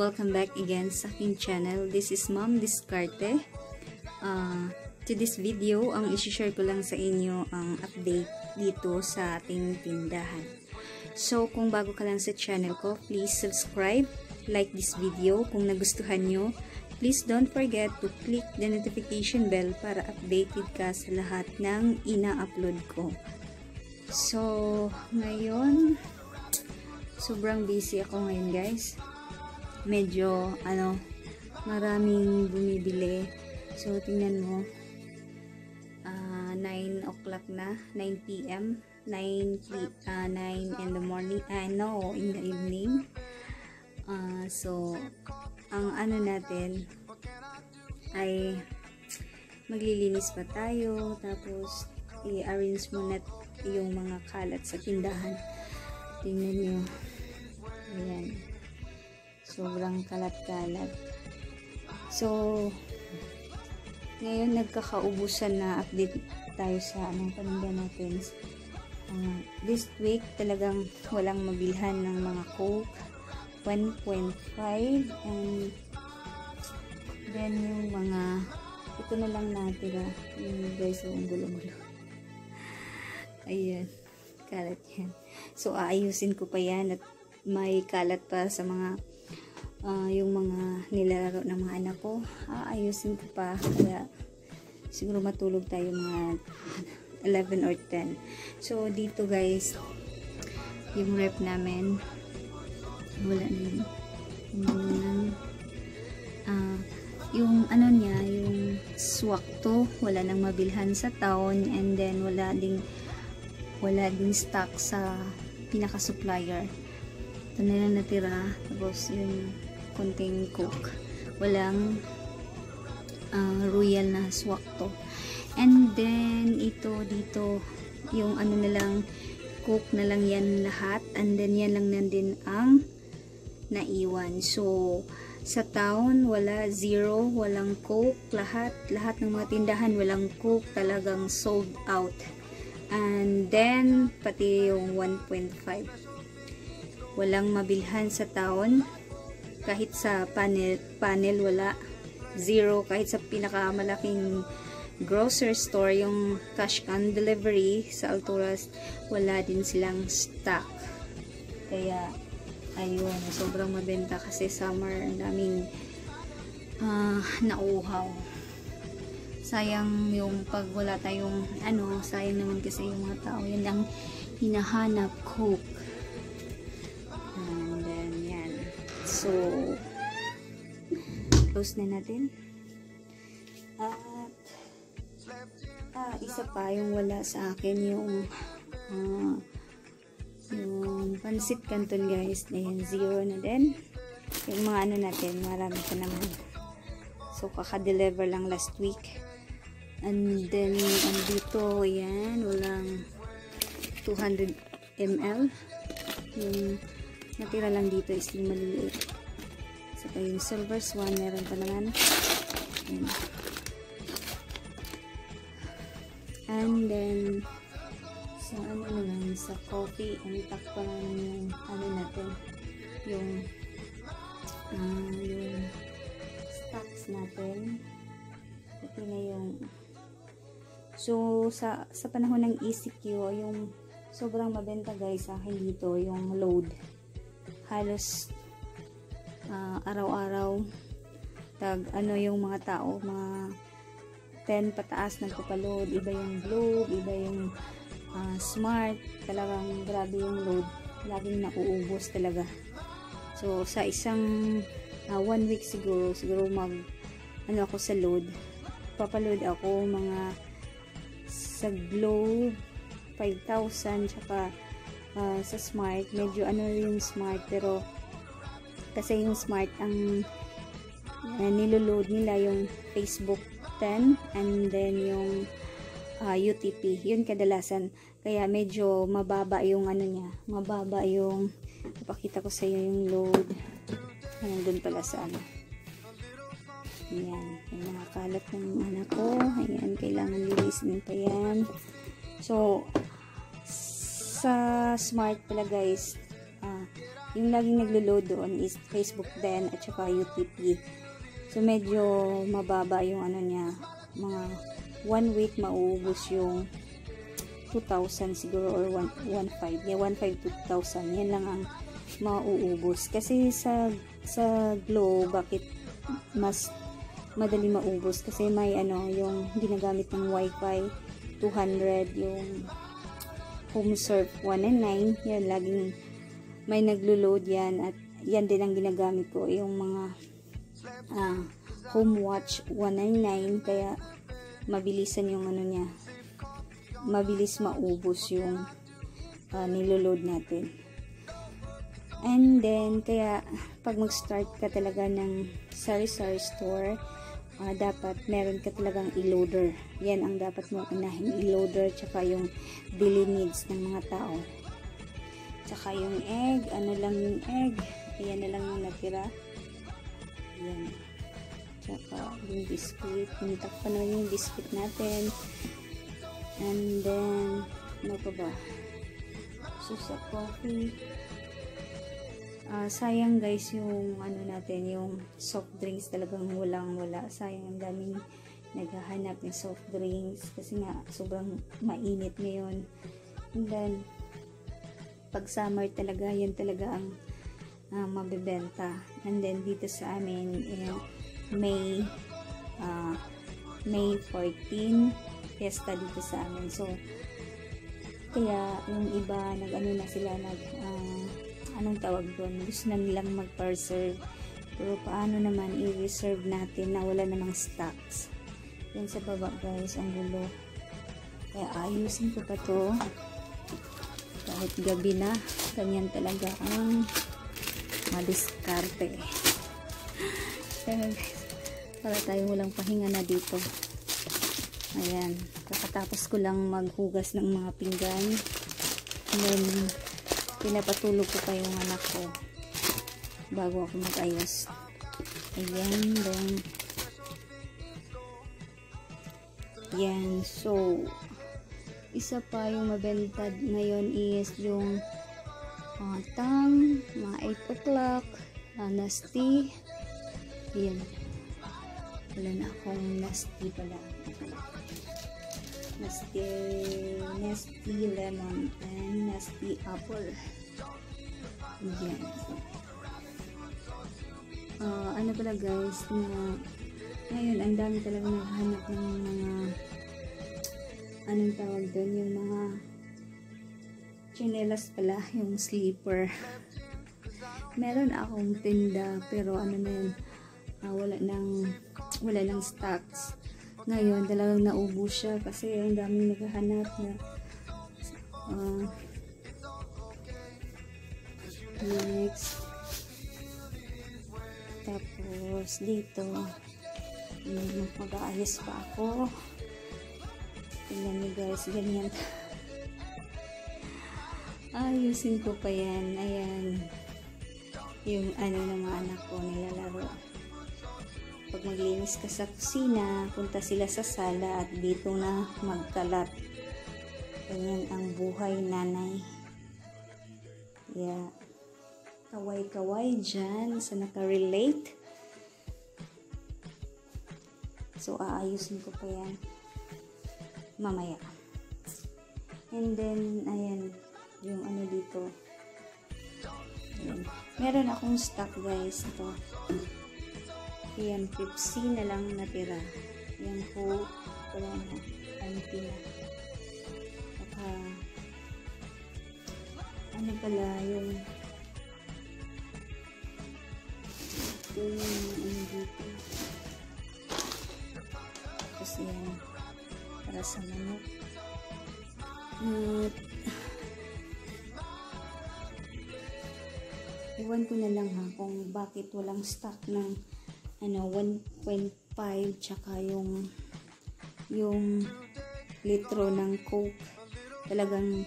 Welcome back again sa aking channel. This is Mom Discarte. Uh, to this video, ang isi-share ko lang sa inyo ang update dito sa ating tindahan. So, kung bago ka lang sa channel ko, please subscribe, like this video kung nagustuhan nyo. Please don't forget to click the notification bell para updated ka sa lahat ng ina-upload ko. So, ngayon, sobrang busy ako ngayon guys medyo ano maraming bumibili. So tingnan mo. Uh, 9 o'clock na 9 p.m 9 uh, 9 in the morning uh, know in the evening. Uh, so ang ano natin ay maglilinis pa tayo tapos i-arrange muna yung mga kalat sa tindahan. Tingnan nyo. Ayan sobrang kalat-kalat. So ngayon nagkakaubusan na update tayo sa anong paninda natin. Uh, this week talagang walang mabilhan ng mga coke. 1.5 and then yung mga ito na lang natin ah yung guys yung gulo-gulo. Ayan kalat yan. So, aayusin ko pa yan at may kalat pa sa mga uh, yung mga nilalaro ng mga anak ko. Aayusin ko pa kaya siguro matulog tayo mga 11 or 10. So, dito guys, yung rep namin, wala na yun. Uh, yung ano niya, yung swakto, wala nang mabilhan sa town and then wala ding wala din stock sa pinaka-supplier. Ito na natira. Tapos yung konting coke. Walang uh, royal na swakto. And then ito dito yung ano na lang coke na lang yan lahat. And then yan lang nandin ang naiwan. So sa town, wala zero, walang coke, lahat, lahat ng mga tindahan, walang coke, talagang sold out. And then, pati yung 1.5. Walang mabilhan sa taon. Kahit sa panel, panel wala. Zero. Kahit sa pinakamalaking grocery store, yung cash on delivery sa Alturas, wala din silang stock. Kaya, ayun, sobrang mabenta kasi summer, ang daming uh, nauhaw sayang yung pag wala tayong ano, sayang naman kasi yung mga tao yan lang hinahanap coke so close na natin. At ah, isa pa yung wala sa akin yung uh, yung pansit canton guys. Na yan zero na din. Yung mga ano natin marami pa naman. So kaka-deliver lang last week. And then, andito, yan, walang 200 ml. Yung natira lang dito is yung maliliit. Saka yung silver swan, meron pa naman. Yan. And then, sa ano naman, sa coffee, and pa naman yung ano natin, yung uh, yung stocks natin. Ito na yung So, sa, sa panahon ng ECQ, yung sobrang mabenta guys sa akin dito, yung load. Halos uh, araw-araw tag ano yung mga tao, mga 10 pataas nagpapaload. Iba yung globe, iba yung uh, smart. Talagang grabe yung load. Laging nauubos talaga. So, sa isang uh, one week siguro, siguro mag ano ako sa load. Papaload ako mga sa Globe 5,000 tsaka uh, sa Smart medyo ano yung Smart pero kasi yung Smart ang uh, niloload nila yung Facebook 10 and then yung uh, UTP yun kadalasan kaya medyo mababa yung ano niya mababa yung ipakita ko sa iyo yung load nandun pala sa ano Ayan, yung mga kalat ng anak ko. Ayan, kailangan lilisin pa yan. So, sa smart pala guys, ah, yung laging naglo-load doon is Facebook din at saka UTP. So, medyo mababa yung ano niya. Mga one week mauubos yung 2,000 siguro or 1,500. Yeah, 1,500 to 2,000. Yan lang ang mauubos. Kasi sa sa Glow, bakit mas madali maubos? Kasi may ano, yung ginagamit ng Wi-Fi 200, yung home surf 199, yan laging may naglo-load yan at yan din ang ginagamit ko yung mga uh, home watch 199 kaya mabilisan yung ano niya mabilis maubos yung uh, niloload natin. And then kaya pag mag-start ka talaga ng sari-sari store uh, dapat meron ka talagang e-loader yan ang dapat mo unahin e-loader tsaka yung daily needs ng mga tao Tsaka yung egg, ano lang yung egg. Ayan na lang yung natira. Ayan. Tsaka yung biscuit. Pinitak pa na yung biscuit natin. And then, ano pa ba? So, sa coffee. Uh, sayang guys yung ano natin, yung soft drinks talagang walang wala. Sayang ang daming naghahanap ng soft drinks kasi nga sobrang mainit ngayon. And then, pag summer talaga, yan talaga ang uh, mabibenta. And then, dito sa amin, eh, May, uh, May 14, fiesta dito sa amin. So, kaya yung iba, nag-ano na sila, nag, uh, anong tawag doon, gusto na nilang mag-preserve. Pero paano naman i-reserve natin na wala namang stocks. Yan sa baba guys, ang gulo. Kaya ayusin ko pa to kahit gabi na ganyan talaga ang madiskarte. Para tayo walang pahinga na dito. Ayan kakatapos ko lang maghugas ng mga pinggan. Then pinapatulog ko pa yung anak ko bago ako magayos. Ayan then yan so isa pa yung mabenta ngayon is yung uh, tang, mga 8 o'clock, uh, nasty. Yan. Wala na akong nasty pala. Nasty, nasty lemon and nasty apple. Yan. Uh, ano pala guys, na ngayon ang dami talaga naghanap ng mga anong tawag doon, yung mga chinelas pala, yung sleeper. Meron akong tinda, pero ano na yun, uh, wala nang, wala nang stocks. Ngayon, talagang naubos siya kasi ang daming naghahanap na uh, next tapos dito mag-aayos pa ako Tingnan niyo guys, ganyan. Ayusin ko pa yan. Ayan. Yung ano ng mga anak ko nilalaro. Pag maglinis ka sa kusina, punta sila sa sala at dito na magkalat. Ganyan ang buhay nanay. Yeah. Kaway-kaway dyan sa nakarelate. So, aayusin ko pa yan mamaya. And then, ayan, yung ano dito. Ayan. Meron akong stock guys. Ito. Ayan, Pepsi na lang natira. Yan po, wala na. Empty na. Saka, ano pala, yung ito yung ano dito. Tapos yan para sa manok. At iwan ko na lang ha kung bakit walang stock ng ano 1.5 tsaka yung yung litro ng coke. Talagang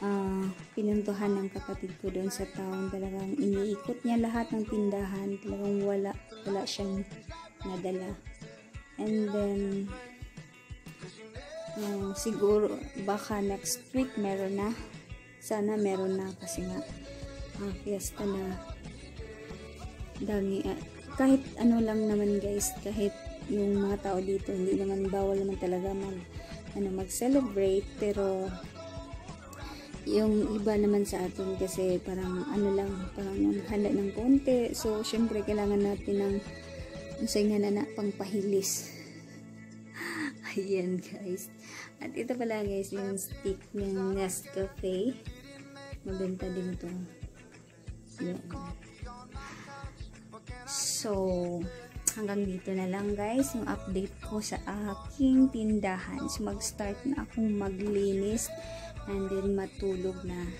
uh, pinuntuhan ng kapatid ko doon sa town. Talagang iniikot niya lahat ng tindahan. Talagang wala wala siyang nadala. And then Um, siguro, baka next week meron na. Sana meron na kasi nga ah, fiesta na. Dami ah, kahit ano lang naman guys kahit yung mga tao dito hindi naman bawal naman talaga mag ano mag-celebrate pero yung iba naman sa atin kasi parang ano lang parang handa ng konti. So syempre kailangan natin ng usay nga na na pangpahilis ayan guys. At ito pala guys yung stick ng Nescafe. Mabenta din to. Yan so hanggang dito na lang guys yung update ko sa aking tindahan. So mag start na akong maglinis and then matulog na.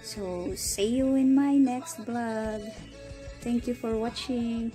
So see you in my next vlog. Thank you for watching